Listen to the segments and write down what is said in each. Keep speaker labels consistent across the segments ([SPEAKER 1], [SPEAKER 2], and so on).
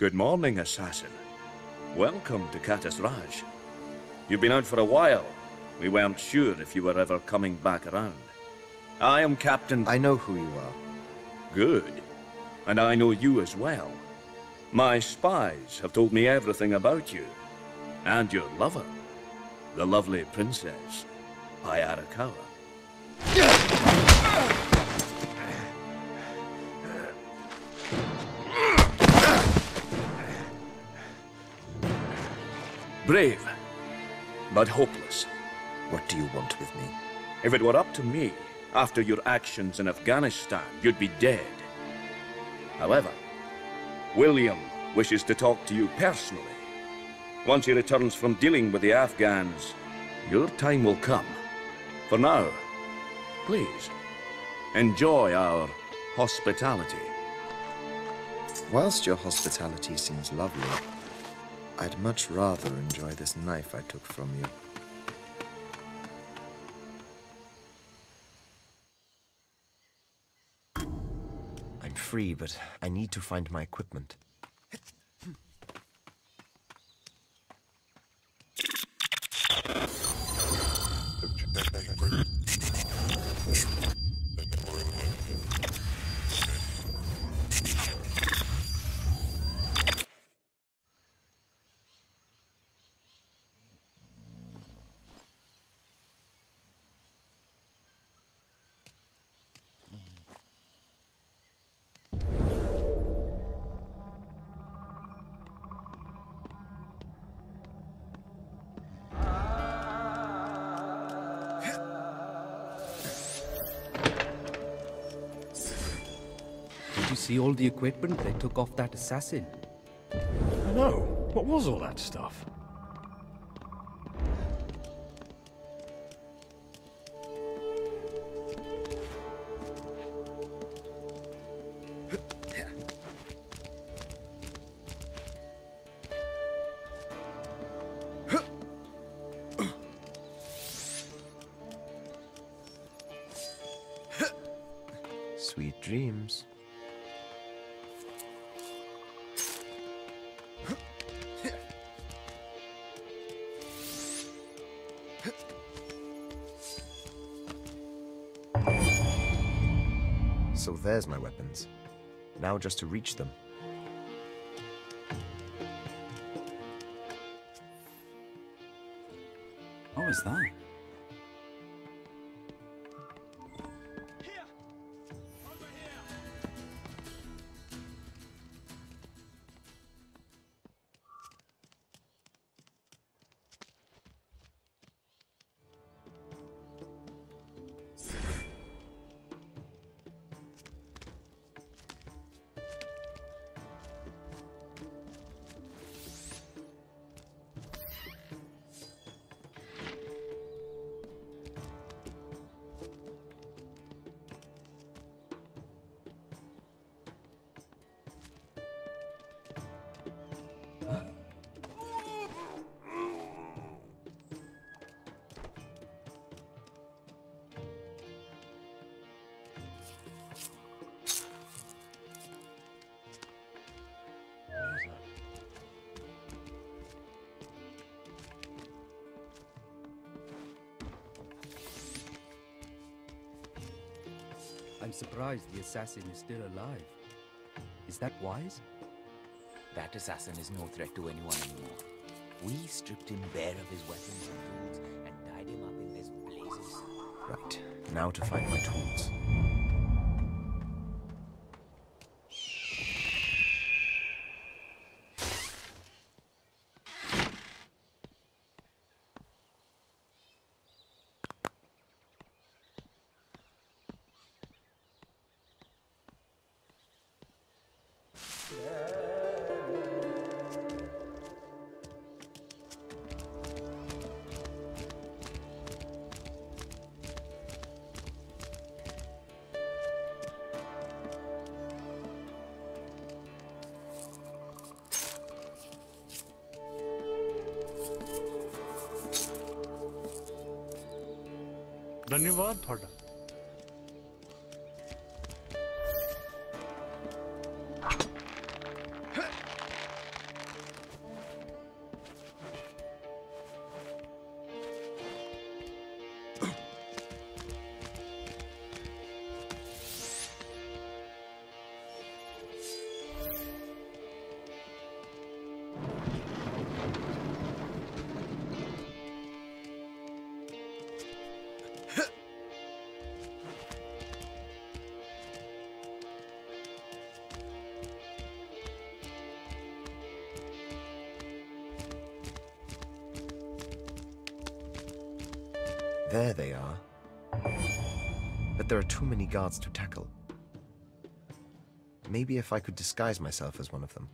[SPEAKER 1] Good morning, assassin. Welcome to Katas Raj. You've been out for a while. We weren't sure if you were ever coming back around. I am Captain...
[SPEAKER 2] I know who you are.
[SPEAKER 1] Good. And I know you as well. My spies have told me everything about you. And your lover. The lovely princess, Pyara Kaur. Brave, but hopeless.
[SPEAKER 2] What do you want with me?
[SPEAKER 1] If it were up to me, after your actions in Afghanistan, you'd be dead. However, William wishes to talk to you personally. Once he returns from dealing with the Afghans, your time will come. For now, please, enjoy our hospitality.
[SPEAKER 2] Whilst your hospitality seems lovely, I'd much rather enjoy this knife I took from you. I'm free, but I need to find my equipment.
[SPEAKER 3] See all the equipment they took off that assassin?
[SPEAKER 4] I know. What was all that stuff?
[SPEAKER 2] Sweet dreams. So there's my weapons. Now just to reach them.
[SPEAKER 3] What was that? I'm surprised the assassin is still alive. Is that wise?
[SPEAKER 5] That assassin is no threat to anyone anymore. We stripped him bare of his weapons and tools and tied him up in this blazing sun.
[SPEAKER 2] Right. Now to find my tools.
[SPEAKER 4] धन्यवाद थोड़ा
[SPEAKER 2] There they are. But there are too many guards to tackle. Maybe if I could disguise myself as one of them.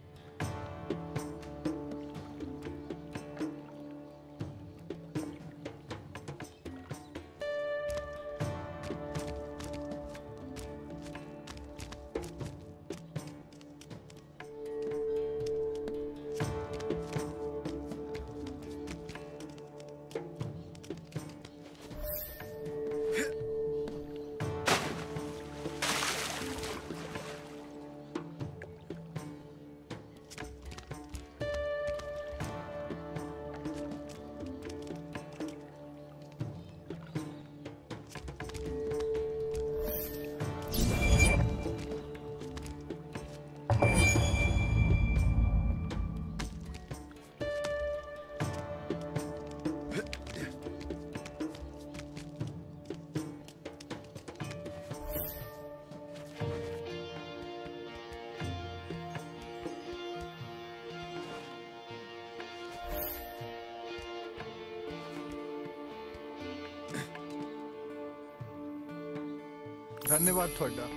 [SPEAKER 6] ਧੰਨਵਾਦ ਤੁਹਾਡਾ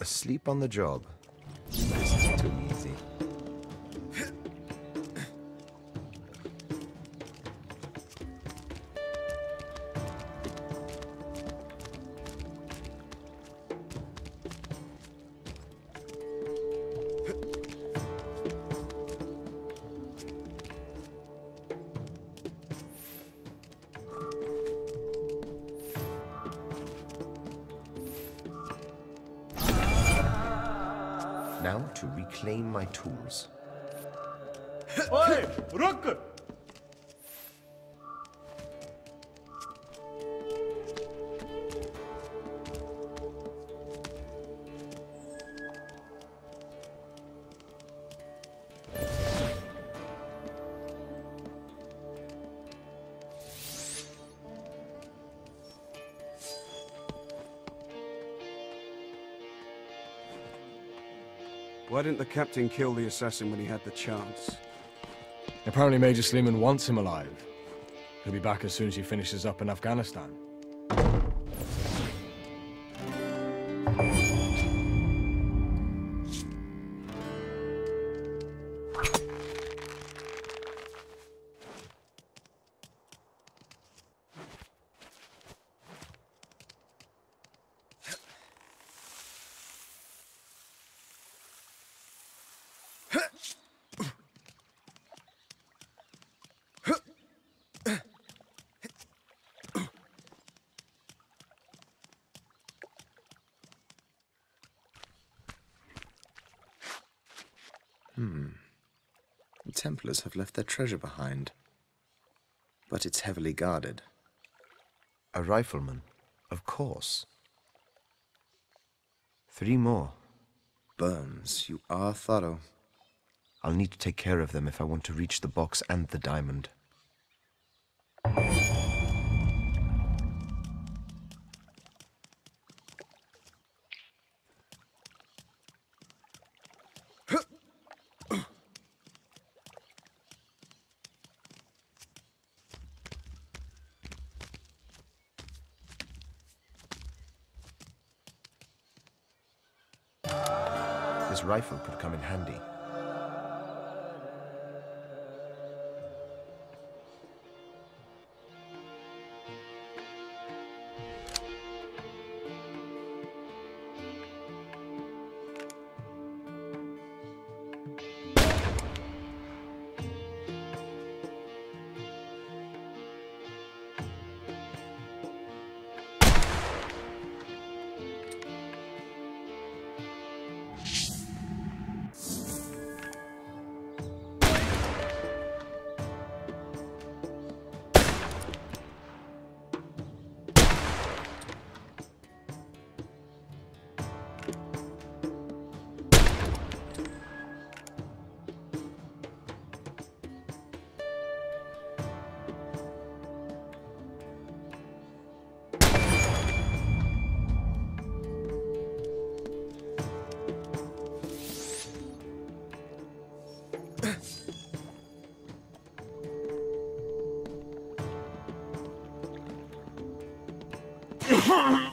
[SPEAKER 2] Asleep on the job. to reclaim my tools.
[SPEAKER 4] Oi, Rook!
[SPEAKER 7] Why didn't the captain kill the assassin when he had the chance?
[SPEAKER 4] Apparently Major Sleeman wants him alive. He'll be back as soon as he finishes up in Afghanistan.
[SPEAKER 2] Templars have left their treasure behind. But it's heavily guarded. A rifleman, of course. Three more. Burns, you are thorough. I'll need to take care of them if I want to reach the box and the diamond. This rifle could come in handy.
[SPEAKER 8] Ha
[SPEAKER 2] ha!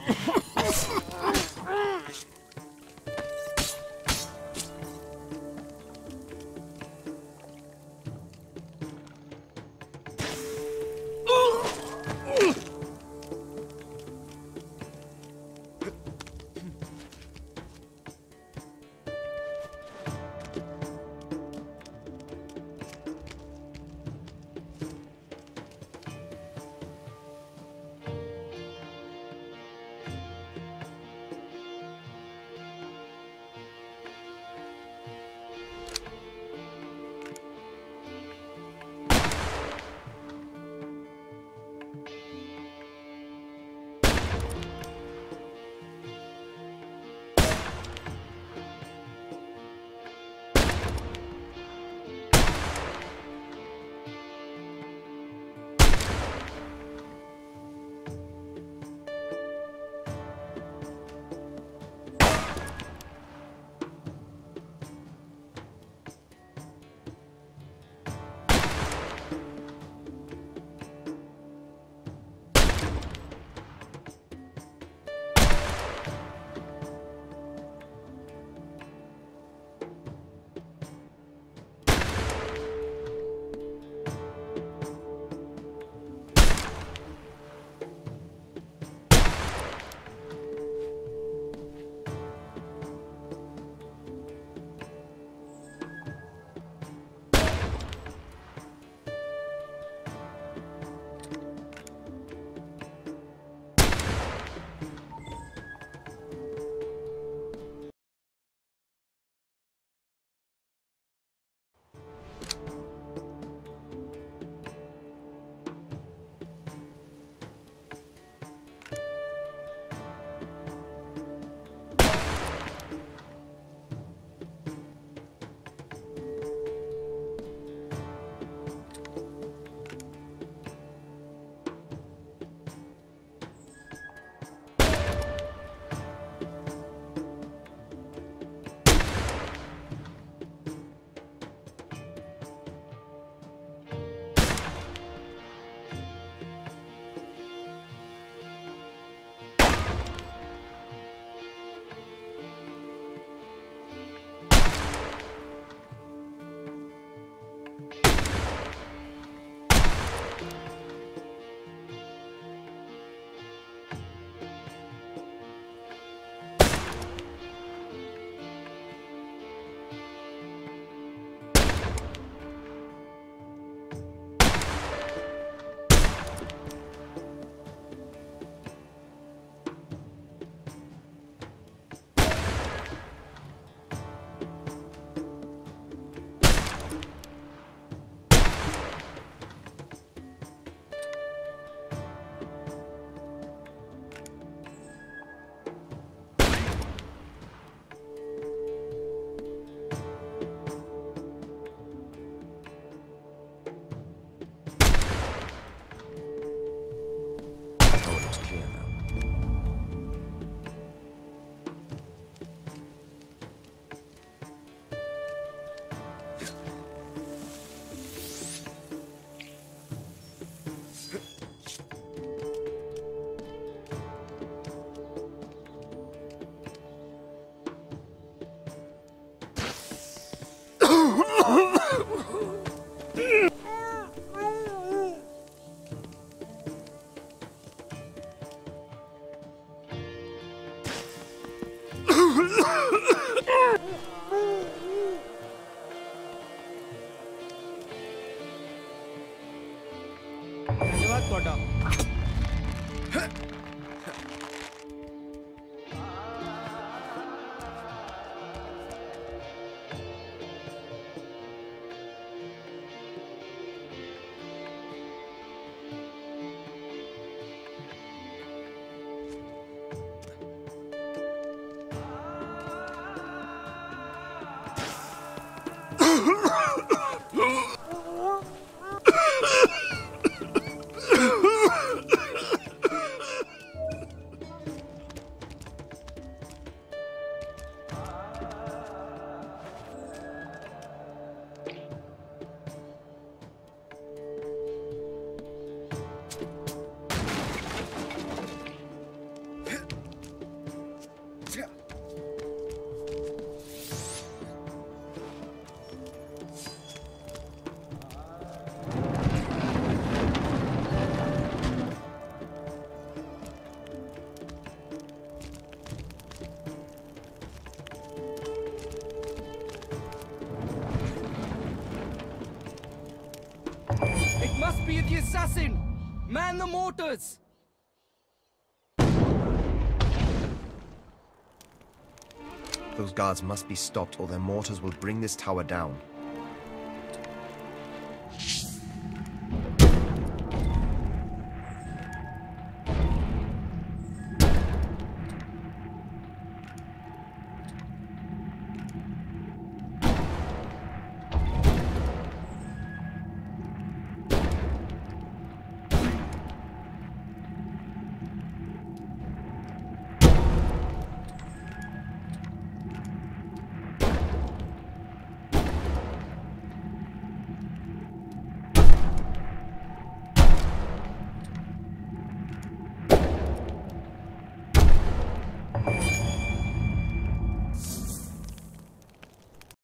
[SPEAKER 2] ਤੁਹਾਡਾ
[SPEAKER 6] be the assassin! Man the mortars!
[SPEAKER 2] Those guards must be stopped or their mortars will bring this tower down.